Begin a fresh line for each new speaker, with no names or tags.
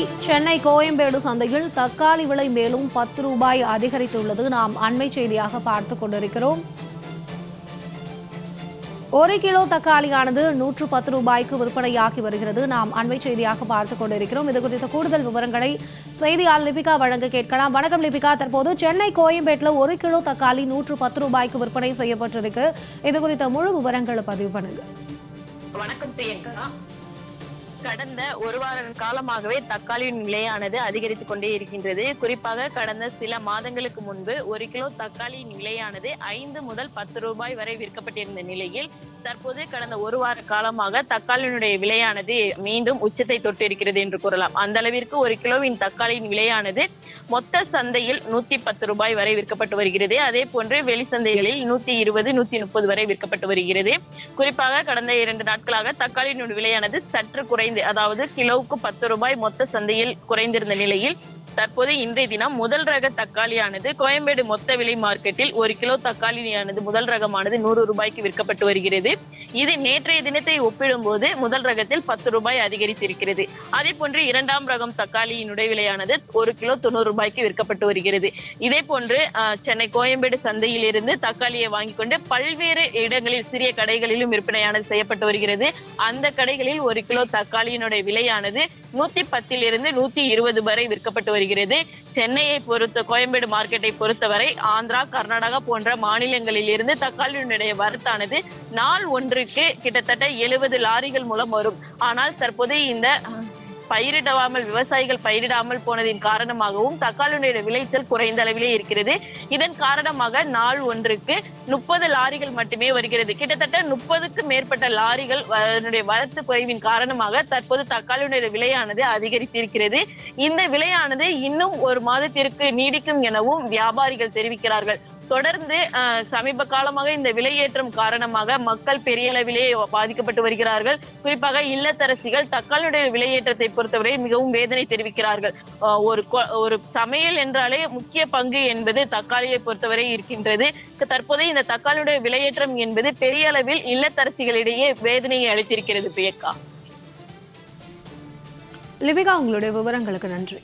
சென்னை கோயம்பேடு சந்தையில் தக்காளி விலை மேலும் பத்து ரூபாய் அதிகரித்துள்ளது. நாம் அண்மை செய்தியாக பார்த்துக் கொண்டிருக்கிறோம். ஒரு கிலோ தக்காளியானது நூற்று பத்து ரூபாய்க்கு விற்பனையாகி வருகிறது. நாம் அண்மை செய்தியாக பார்த்துக் கொண்டிருக்கிறோம். இது குறித்த கூடுதல் விவரங்களை செய்தியாளர் லிபிகா வழங்க கேட்கலாம். வணக்கம் லிபிகா. தற்போது சென்னை கோயம்பேட்டில் ஒரு கிலோ தக்காளி நூற்று பத்து ரூபாய்க்கு விற்பனை செய்யப்பட்டிருக்கு. இது குறித்த முழு விவரங்களை பதிவு பண்ணுங்க.
வணக்கம் பிரியங்கா. கடந்த ஒரு வார காலமாகவே தக்காளியின் விலையானது அதிகரித்துக் கொண்டே இருக்கின்றது. குறிப்பாக கடந்த சில மாதங்களுக்கு முன்பு ஒரு கிலோ தக்காளியின் விலையானது ஐந்து முதல் பத்து ரூபாய் வரை விற்கப்பட்டிருந்த நிலையில் தற்போது கடந்த ஒரு வார காலமாக தக்காளியினுடைய விலையானது மீண்டும் உச்சத்தை தொட்டிருக்கிறது என்று கூறலாம். அந்த அளவிற்கு ஒரு கிலோவின் தக்காளியின் விலையானது மொத்த சந்தையில் நூத்தி பத்து ரூபாய் வரை விற்கப்பட்டு வருகிறது. அதே போன்று வெளி சந்தைகளில் நூத்தி இருபது நூத்தி முப்பது வரை விற்கப்பட்டு வருகிறது. குறிப்பாக கடந்த இரண்டு நாட்களாக தக்காளியினுடைய விலையானது சற்று குறைந்து அதாவது கிலோவுக்கு பத்து ரூபாய் மொத்த சந்தையில் குறைந்திருந்த நிலையில் தற்போது இன்றைய தினம் முதல் ரக தக்காளியானது கோயம்பேடு மொத்த விலை மார்க்கெட்டில் ஒரு கிலோ தக்காளியானது முதல் ரகமானது நூறு ரூபாய்க்கு விற்கப்பட்டு வருகிறது. இது நேற்றைய தினத்தை ஒப்பிடும்போது முதல் ரகத்தில் பத்து ரூபாய் அதிகரித்திருக்கிறது. அதே போன்று இரண்டாம் ரகம் தக்காளியினுடைய விலையானது ஒரு கிலோ தொண்ணூறு ரூபாய்க்கு விற்கப்பட்டு வருகிறது. இதே போன்று சென்னை கோயம்பேடு சந்தையில் இருந்து தக்காளியை வாங்கி கொண்டு பல்வேறு இடங்களில் சிறிய கடைகளிலும் விற்பனையானது செய்யப்பட்டு வருகிறது. அந்த கடைகளில் ஒரு கிலோ தக்காளியினுடைய விலையானது நூத்தி பத்தில் இருந்து நூத்தி இருபது வரை விற்கப்பட்டு வருகிறது. சென்னையை பொறுத்த கோயம்பேடு மார்க்கெட்டை பொறுத்தவரை ஆந்திரா கர்நாடகா போன்ற மாநிலங்களில் இருந்து தக்காளியினுடைய வரத்தானது நாள் ஒன்றுக்கு கிட்டத்தட்ட எழுபது லாரிகள் மூலம் வரும். ஆனால் தற்போது இந்த பயிரிடாமல் விவசாயிகள் பயிரிடாமல் போனதின் காரணமாகவும் தக்காளியுடைய விளைச்சல் குறைந்த அளவிலே இருக்கிறது. இதன் காரணமாக நாள் ஒன்றுக்கு முப்பது லாரிகள் மட்டுமே வருகிறது. கிட்டத்தட்ட முப்பதுக்கு மேற்பட்ட லாரிகள் அதனுடைய வரத்து குறைவின் காரணமாக தற்போது தக்காளியுடைய விலையானது அதிகரித்திருக்கிறது. இந்த விலையானது இன்னும் ஒரு மாதத்திற்கு நீடிக்கும் எனவும் வியாபாரிகள் தெரிவிக்கிறார்கள். தொடர்ந்து சமீப காலமாக இந்த விலையேற்றம் காரணமாக மக்கள் பெரிய அளவிலே பாதிக்கப்பட்டு வருகிறார்கள். குறிப்பாக இல்லத்தரசிகள் தக்காளியுடைய விலையேற்றத்தை பொறுத்தவரை மிகவும் வேதனை தெரிவிக்கிறார்கள். ஒரு ஒரு சமையல் என்றாலே முக்கிய பங்கு என்பது தக்காளியை பொறுத்தவரை இருக்கின்றது. தற்போது இந்த தக்காளியுடைய விலையேற்றம் என்பது பெரிய அளவில் இல்லத்தரசிகளிடையே வேதனையை அளித்திருக்கிறது பிரியக்கா
லிபிகா உங்களுடைய விவரங்களுக்கு நன்றி.